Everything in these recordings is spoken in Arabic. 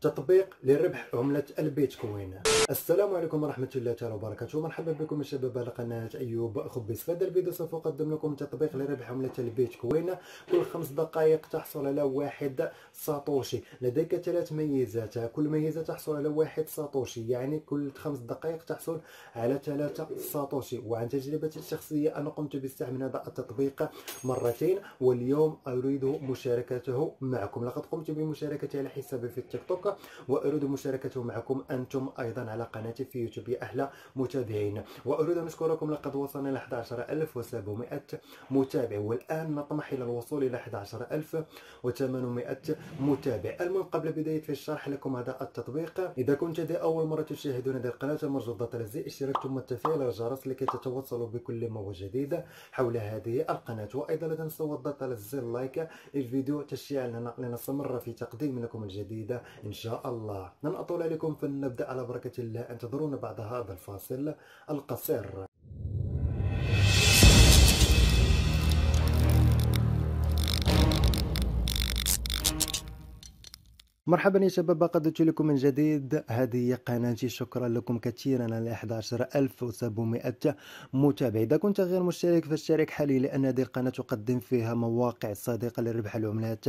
تطبيق لربح عملة البيتكوين. السلام عليكم ورحمة الله تعالى وبركاته. مرحبا بكم الشباب على قناة أيوب خبيس في هذا الفيديو سوف أقدم لكم تطبيق لربح عملة البيتكوين. كل خمس دقائق تحصل على واحد ساتوشي. لديك ثلاث ميزات. كل ميزة تحصل على واحد ساتوشي. يعني كل خمس دقائق تحصل على ثلاثة ساتوشي. وعن تجربتي الشخصية أنا قمت باستعمال هذا التطبيق مرتين واليوم أريد مشاركته معكم. لقد قمت بمشاركته على حسابي في التيك توك. وأريد مشاركته معكم أنتم أيضا على قناتي في يوتيوب يا أهلا متابعين. وأريد أن أشكركم لقد وصلنا إلى 11700 متابع والآن نطمح إلى الوصول إلى 11800 متابع. المهم قبل بداية في الشرح لكم هذا التطبيق. إذا كنت هذه أول مرة تشاهدون هذه القناة مرجو الضغط على زر الاشتراك ثم تفعيل الجرس لكي تتوصلوا بكل ما جديد حول هذه القناة. وأيضا لا تنسوا الضغط على زر لايك الفيديو تشجيعا لنا لنستمر في تقديم لكم الجديد إن شاء الله. لن أطول عليكم فلنبدأ على بركة الله انتظرونا بعد هذا الفاصل القصير. مرحبا يا شباب قدمت لكم من جديد. هذه قناتي شكرا لكم كثيرا على 11700 متابع إذا كنت غير مشترك فاشترك حاليا لأن هذه القناة تقدم فيها مواقع صادقة لربح العملات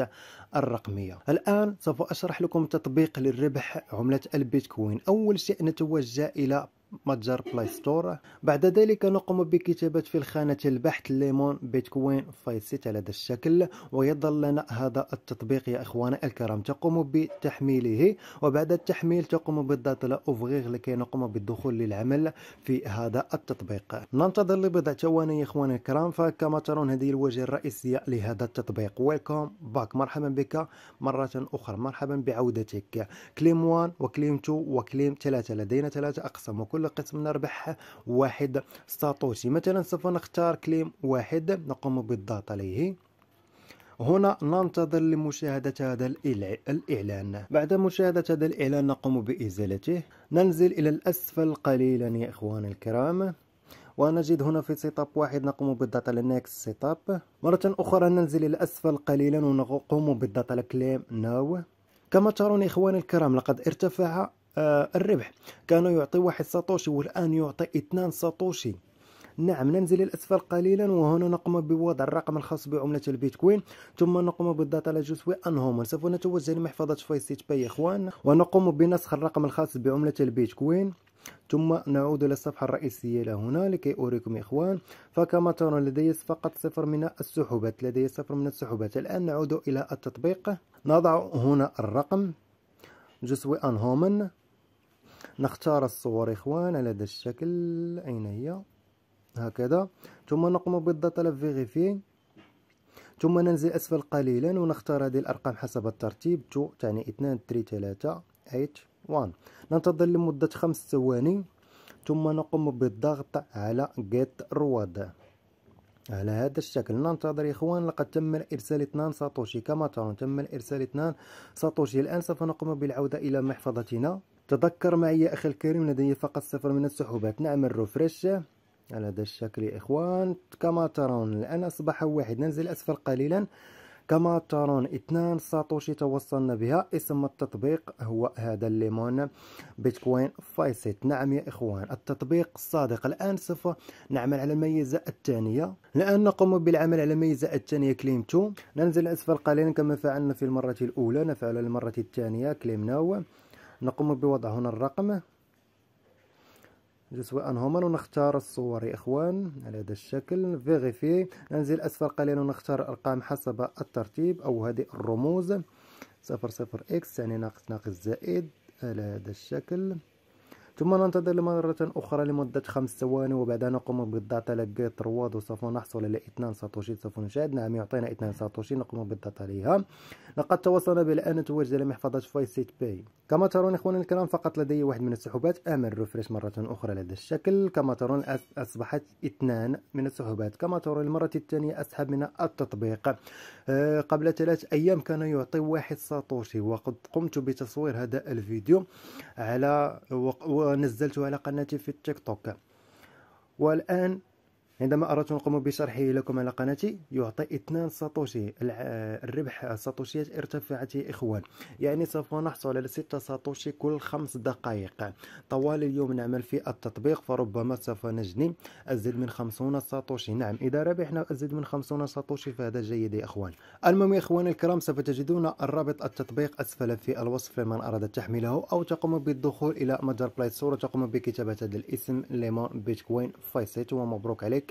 الرقمية. الآن سوف أشرح لكم تطبيق للربح عمله البيتكوين. أول شيء نتوجه إلى متجر Play Store بعد ذلك نقوم بكتابة في الخانة البحث Lemon Bitcoin Faucet على هذا الشكل ويظهر لنا هذا التطبيق يا إخواني الكرام. تقوم بتحميله وبعد التحميل تقوم بالضغط على ouvrir لكي نقوم بالدخول للعمل في هذا التطبيق. ننتظر لبضع ثواني يا إخواني الكرام فكما ترون هذه الواجهة الرئيسية لهذا التطبيق. welcome back مرحبا بك مرة أخرى. مرحبا بعودتك. claim 1 و claim 2 و claim 3 لدينا ثلاثة أقسام. وكل كل قسم نربح واحد ساتوشي. مثلا سوف نختار claim واحد نقوم بالضغط عليه. هنا ننتظر لمشاهدة هذا الإعلان. بعد مشاهدة هذا الإعلان نقوم بإزالته. ننزل إلى الأسفل قليلا يا إخواني الكرام. ونجد هنا في step واحد نقوم بالضغط على next step مرة أخرى ننزل إلى الأسفل قليلا ونقوم بالضغط على claim now كما ترون إخواني الكرام لقد ارتفع الربح. كان يعطي واحد ساتوشي والآن يعطي اثنان ساتوشي. نعم ننزل الأسفل قليلا وهنا نقوم بوضع الرقم الخاص بعملة البيتكوين. ثم نقوم بالضغط على je suis un humain سوف نتوجه لمحفظة FaucetPay إخوان. ونقوم بنسخ الرقم الخاص بعملة البيتكوين. ثم نعود إلى الصفحة الرئيسية لهنا لكي أريكم يا إخوان. فكما ترون لدي فقط صفر من السحوبات. لدي صفر من السحوبات. الآن نعود إلى التطبيق. نضع هنا الرقم. جزء أنهومن نختار الصور إخوان على هذا الشكل. أين هي؟ هكذا. ثم نقوم بالضغط على فيغيفي ثم ننزل أسفل قليلا ونختار هذه الأرقام حسب الترتيب. 2 تعني 2 3 3 8 1 ننتظر لمدة خمس ثواني. ثم نقوم بالضغط على get رواد على هذا الشكل. ننتظر إخوان لقد تم ارسال 2 ساتوشي كما ترون تم ارسال 2 ساتوشي الآن سوف نقوم بالعودة إلى محفظتنا. تذكر معي يا أخي الكريم لدي فقط صفر من السحوبات. نعمل refresh على هذا الشكل يا إخوان. كما ترون الآن أصبح واحد. ننزل أسفل قليلا. كما ترون اثنان ساتوشي توصلنا بها. اسم التطبيق هو هذا ال Lemon Bitcoin Faucet. نعم يا إخوان التطبيق الصادق الآن سوف نعمل على الميزة الثانية. الآن نقوم بالعمل على الميزة الثانية. claim 2 ننزل أسفل قليلا كما فعلنا في المرة الأولى. نفعل المرة الثانية. claim now نقوم بوضع هنا الرقم. je suis humain ونختار الصور. يا إخوان على هذا الشكل vérifier ننزل أسفل قليلا ونختار الأرقام حسب الترتيب أو هذه الرموز. صفر صفر X يعني ناقص ناقص زائد. على هذا الشكل. ثم ننتظر مرة أخرى لمدة خمس ثواني وبعدها نقوم بالضغط على get reward وسوف نحصل على اثنان ساتوشي سوف نشاهد. نعم يعطينا اثنان ساتوشي نقوم بالضغط عليها. لقد توصلنا بالآن نتوجه لمحفظة FaucetPay. كما ترون إخواني الكرام فقط لدي واحد من السحوبات. أعمل refresh مرة أخرى لهذا الشكل. كما ترون أصبحت اثنان من السحوبات. كما ترون المرة الثانية أسحب من التطبيق. أه قبل ثلاث أيام كان يعطي واحد ساتوشي وقد قمت بتصوير هذا الفيديو على ونزلته على قناتي في التيك توك. والآن عندما أردت أن أقوم بشرحه لكم على قناتي يعطي 2 ساتوشي. الربح الساتوشيات ارتفعت يا إخوان. يعني سوف نحصل على 6 ساتوشي كل خمس دقائق. طوال اليوم نعمل في التطبيق فربما سوف نجني أزيد من 50 ساتوشي. نعم إذا ربحنا أزيد من 50 ساتوشي فهذا جيد يا إخوان. المهم يا إخواني الكرام سوف تجدون الرابط التطبيق أسفل في الوصف لمن أراد تحميله أو تقوم بالدخول إلى متجر Play Store وتقوم بكتابة هذا الاسم Lemon Bitcoin Faucet ومبروك عليك.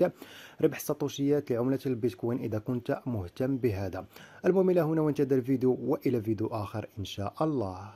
ربح ساتوشيات لعملة البيتكوين إذا كنت مهتم بهذا. المهم إلى هنا وانتهى الفيديو وإلى فيديو آخر إن شاء الله.